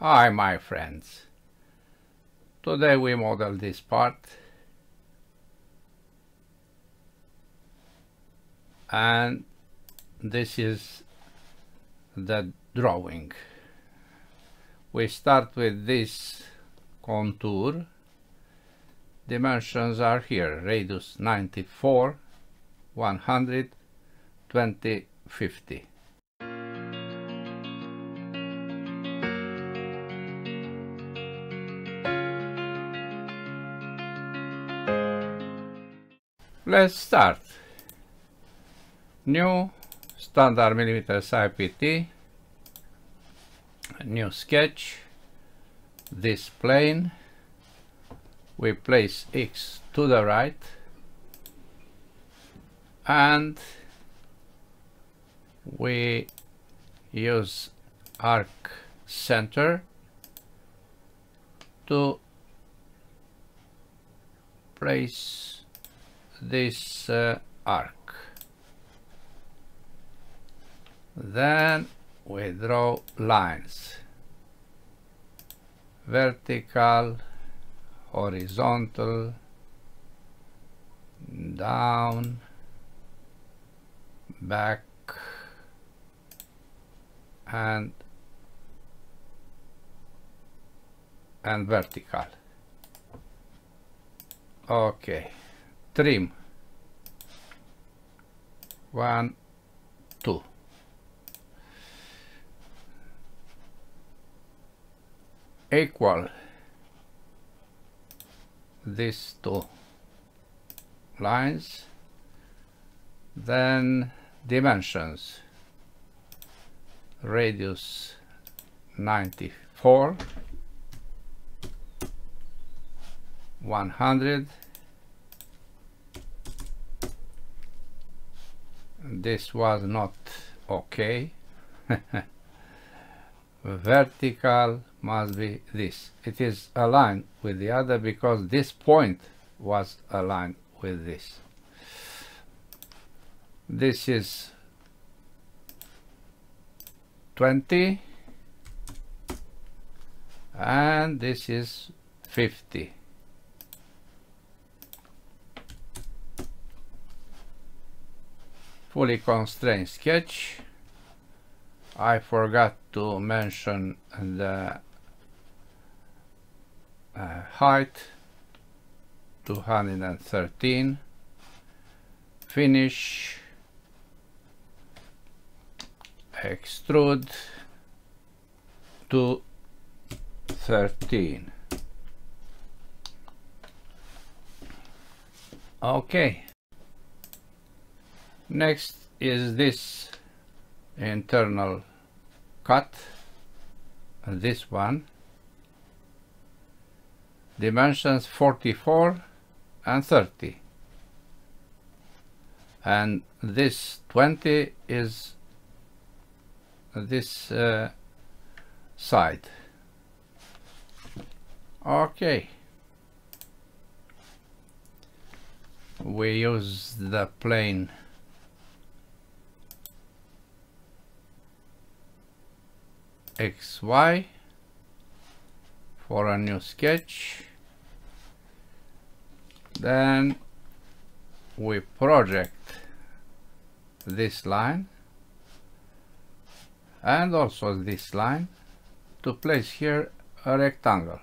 Hi my friends. Today we model this part and this is the drawing. We start with this contour. Dimensions are here. Radius 94, 100, 20, 50. Let's start. New standard millimeter IPT. New sketch. This plane. We place X to the right. And we use arc center to place this uh, arc. Then we draw lines. Vertical, horizontal, down, back, and and vertical. Okay trim. One two. Equal these two lines then dimensions. Radius 94 100 this was not okay. Vertical must be this. It is aligned with the other because this point was aligned with this. This is 20 and this is 50 fully constrained sketch. I forgot to mention the uh, height 213 finish extrude to 13 okay Next is this internal cut, this one, dimensions 44 and 30 and this 20 is this uh, side. Okay. We use the plane xy for a new sketch. Then we project this line and also this line to place here a rectangle.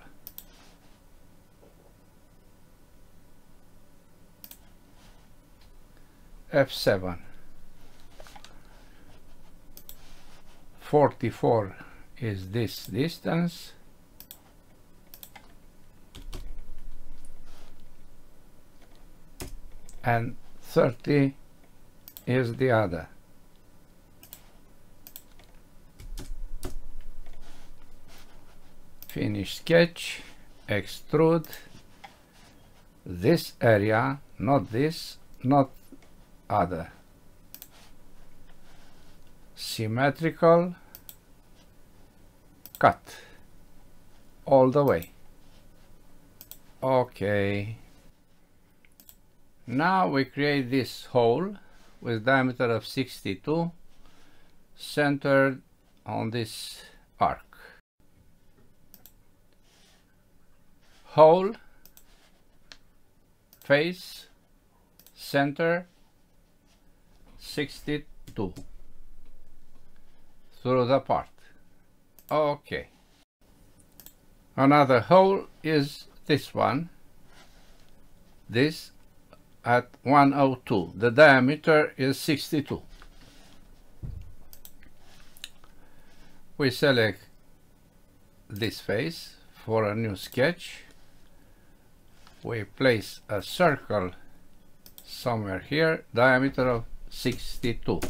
F7 44 is this distance. And 30 is the other. Finish sketch extrude. This area not this not other. Symmetrical cut. All the way. Okay. Now we create this hole with diameter of 62 centered on this arc. Hole face center 62 through the part okay. Another hole is this one. This at 102 the diameter is 62 we select this face for a new sketch. We place a circle somewhere here diameter of 62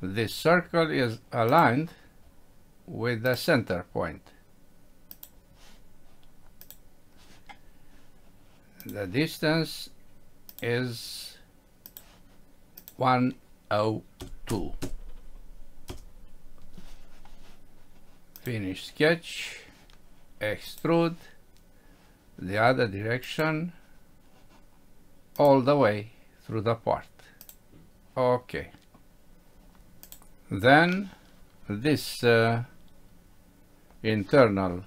this circle is aligned with the center point. The distance is 102 finish sketch extrude the other direction all the way through the part. Okay. Then this uh, internal.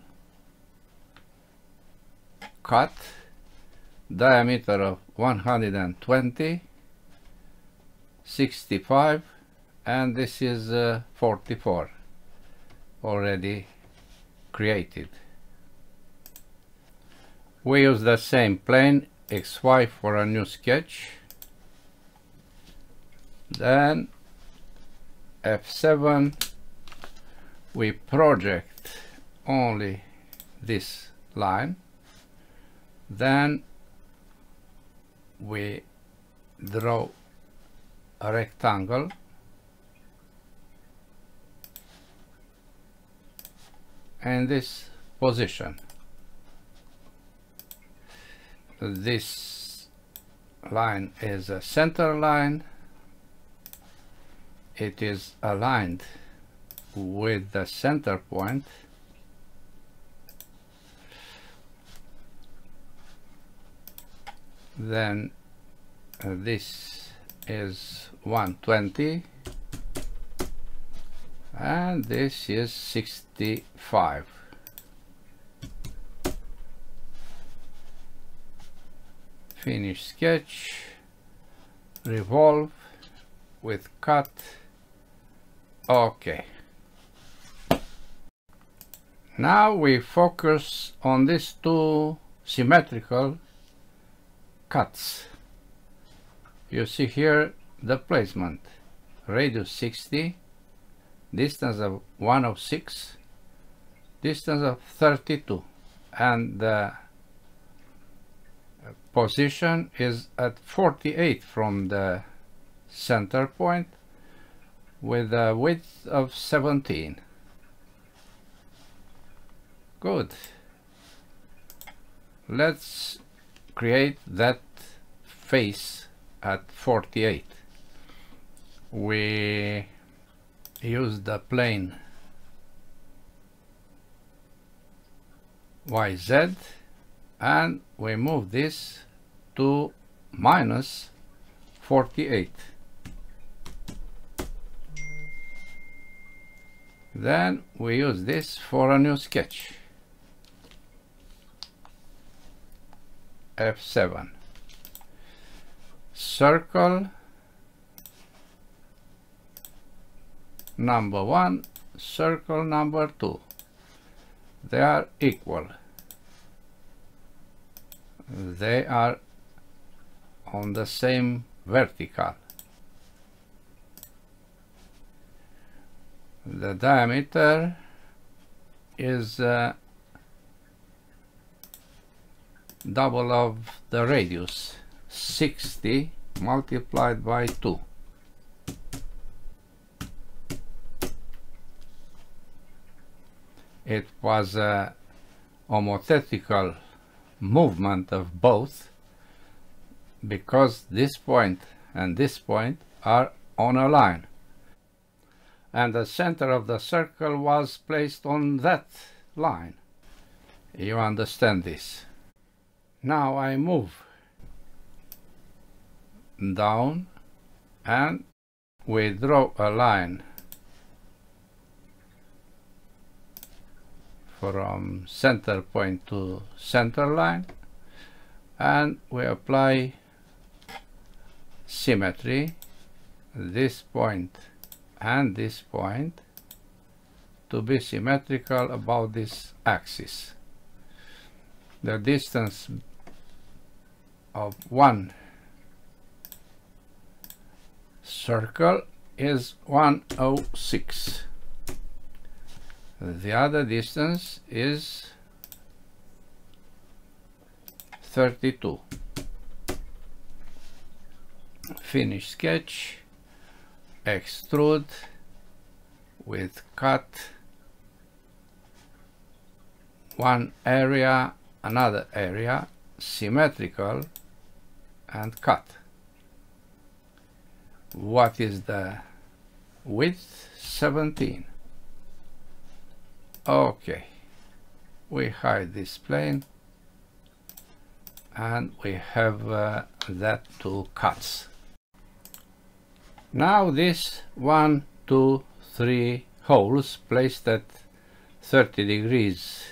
Cut diameter of 120 65 and this is uh, 44 already created. We use the same plane xy for a new sketch. Then F7 we project only this line then we draw a rectangle in this position. This line is a center line. It is aligned with the center point then uh, this is 120 and this is 65 finish sketch revolve with cut okay. Now we focus on these two symmetrical cuts. You see here the placement. Radius 60 distance of 1 of 6 distance of 32 and the position is at 48 from the center point with a width of 17 good. Let's create that face at 48 we use the plane YZ and we move this to minus 48 then we use this for a new sketch F7 circle number one circle number two. They are equal. They are on the same vertical. The diameter is uh, double of the radius 60 multiplied by 2 it was a homothetical movement of both because this point and this point are on a line and the center of the circle was placed on that line. You understand this. Now I move down and we draw a line from center point to center line and we apply symmetry this point and this point to be symmetrical about this axis. The distance of one. Circle is 106 the other distance is 32 finish sketch. Extrude with cut. One area another area symmetrical and cut. What is the width? 17 okay. We hide this plane and we have uh, that two cuts. Now this one two three holes placed at 30 degrees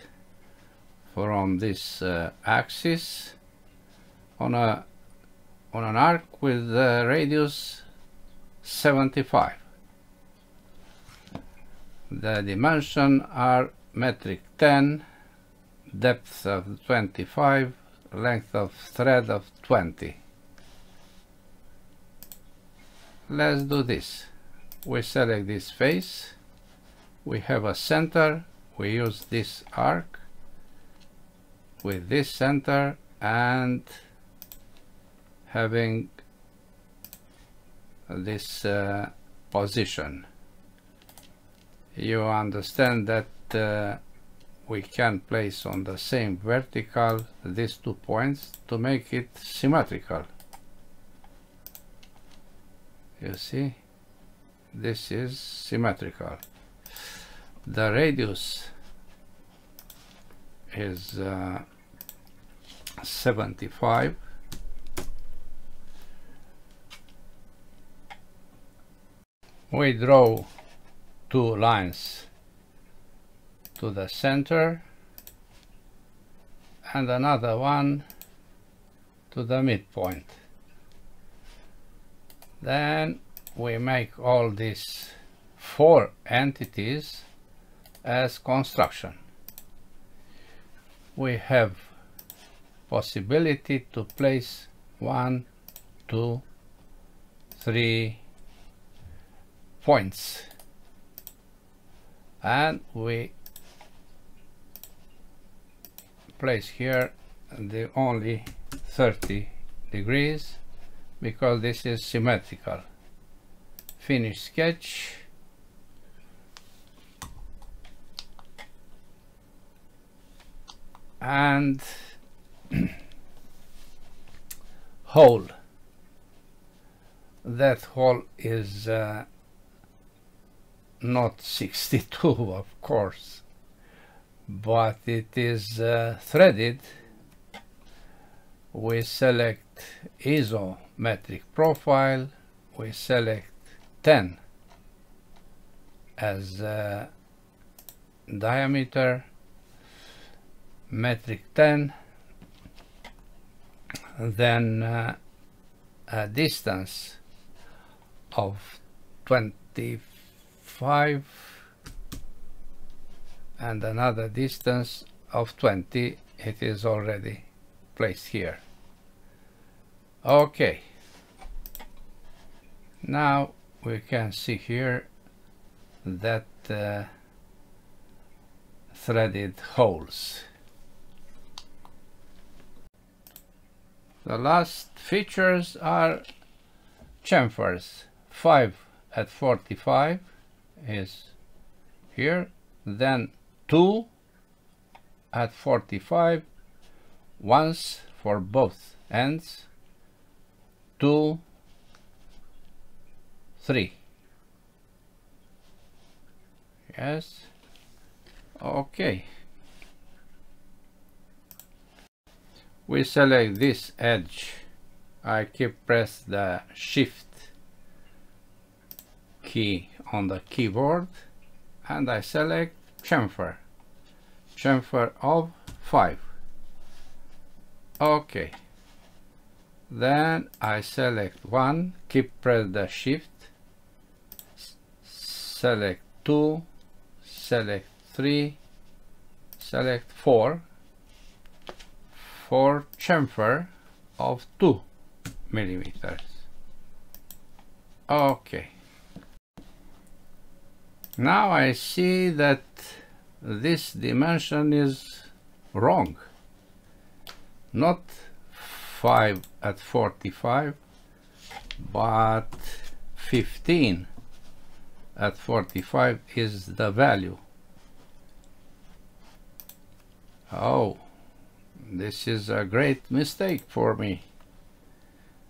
from this uh, axis on a on an arc with a radius 75 the dimension are metric 10 depth of 25 length of thread of 20 let's do this. We select this face. We have a center. We use this arc with this center and having this uh, position. You understand that uh, we can place on the same vertical these two points to make it symmetrical. You see? This is symmetrical. The radius is uh, 75 we draw two lines to the center and another one to the midpoint. Then we make all these four entities as construction. We have possibility to place one two three points. And we place here the only 30 degrees because this is symmetrical. Finish sketch. And hole. That hole is uh, not 62 of course but it is uh, threaded. We select ISO Metric profile we select 10 as uh, diameter metric 10 then uh, a distance of 25 5 and another distance of 20 it is already placed here. Okay. Now we can see here that uh, threaded holes. The last features are chamfers 5 at 45 is here. Then 2 at 45 once for both ends 2 3 yes. Okay. We select this edge. I keep press the shift key on the keyboard and I select chamfer. chamfer of 5 okay. Then I select one keep press the shift select 2 select 3 select 4 for chamfer of 2 millimeters. Okay now I see that this dimension is wrong. Not 5 at 45 but 15 at 45 is the value. Oh this is a great mistake for me.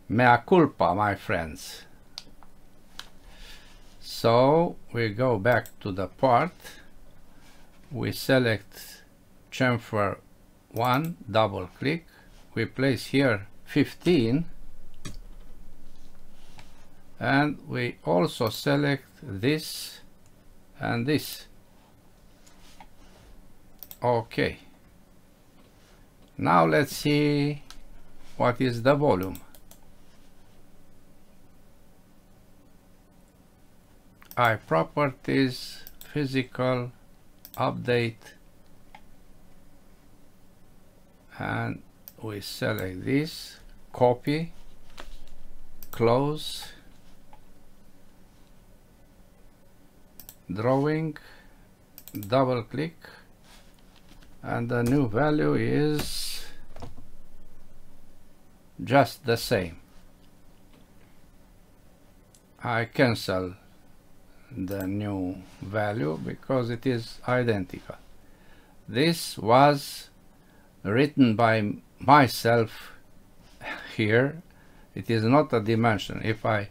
Mea culpa my friends so we go back to the part. We select chamfer 1 double click. We place here 15 and we also select this and this. Okay now let's see what is the volume iProperties physical update and we select this copy close drawing double click and the new value is just the same. I cancel the new value because it is identical. This was written by myself here. It is not a dimension. If I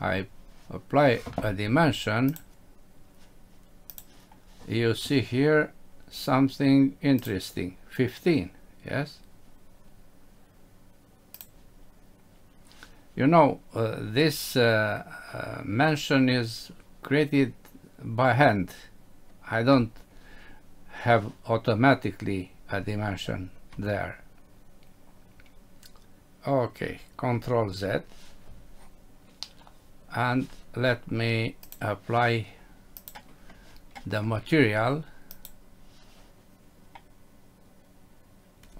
I apply a dimension you see here something interesting. 15 yes? You know uh, this uh, uh, mention is created by hand. I don't have automatically a dimension there. Okay control Z. And let me apply the material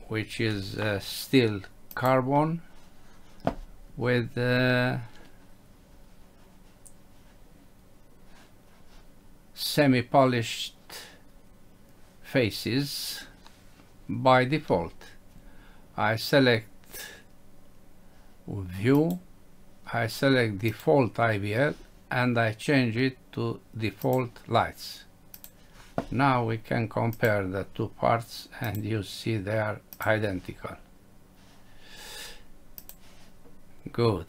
which is uh, steel carbon with uh, semi-polished faces by default. I select view I select default IBL and I change it to default lights. Now we can compare the two parts and you see they are identical. Good.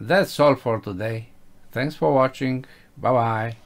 That's all for today. Thanks for watching. Bye bye